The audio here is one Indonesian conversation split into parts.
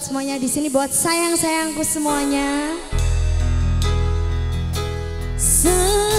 buat semuanya di sini buat sayang-sayangku semuanya. Sayang.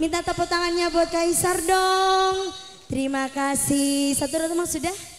Minta tepuk tangannya buat Kaisar dong. Terima kasih. Satu rumah sudah?